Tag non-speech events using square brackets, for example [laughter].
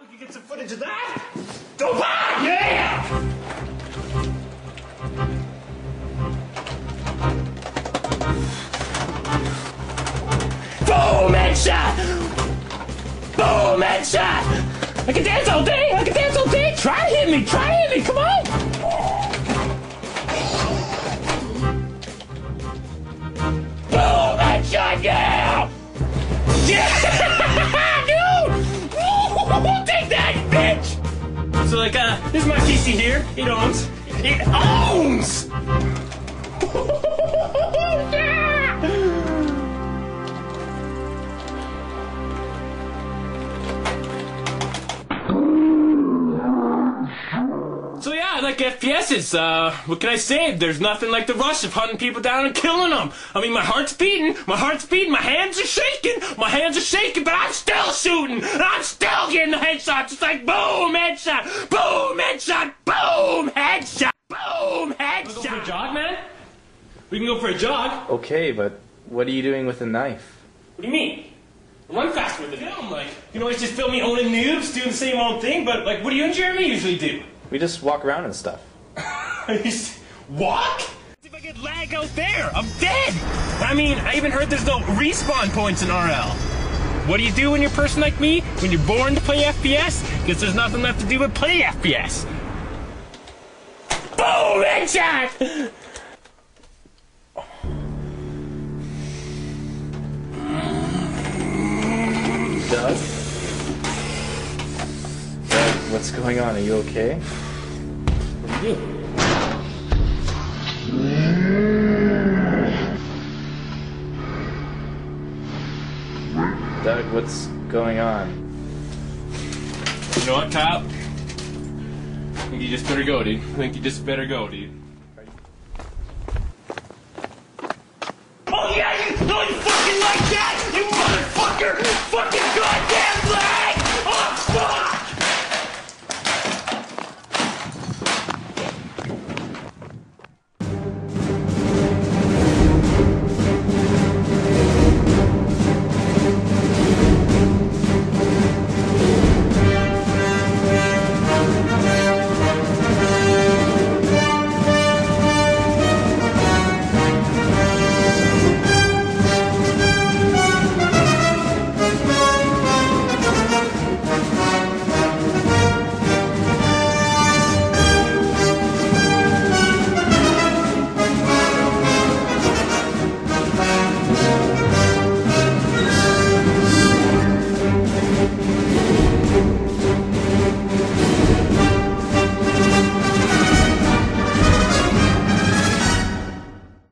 We can get some footage of that. Go back! Yeah! Boom! Headshot! Boom! Headshot! I can dance all day! I can dance all day! Try to hit me! Try to hit me! Come on! Boom! Headshot! Yeah! Yeah! [laughs] So like, uh, this is my PC here. It owns. It owns! [laughs] So yeah, I like FPSs. Uh, what can I say? There's nothing like the rush of hunting people down and killing them. I mean, my heart's beating, my heart's beating, my hands are shaking, my hands are shaking, but I'm still shooting, I'm still getting the headshot, It's like boom, headshot, boom, headshot, boom, headshot, boom, headshot. We can Go for a jog, man. We can go for a jog. Okay, but what are you doing with a knife? What do you mean? Run fast with it. Film, like you know, it's just film me owning noobs doing the same old thing. But like, what do you and Jeremy usually do? We just walk around and stuff. [laughs] Walk? If I get lag out there, I'm dead. I mean, I even heard there's no respawn points in RL. What do you do when you're a person like me? When you're born to play FPS? Because there's nothing left to do but play FPS. Boom! Headshot! Doug? Doug, what's going on? Are you okay? What do you do? Doug, what's going on? You know what, Kyle? I think you just better go, dude. I think you just better go, dude.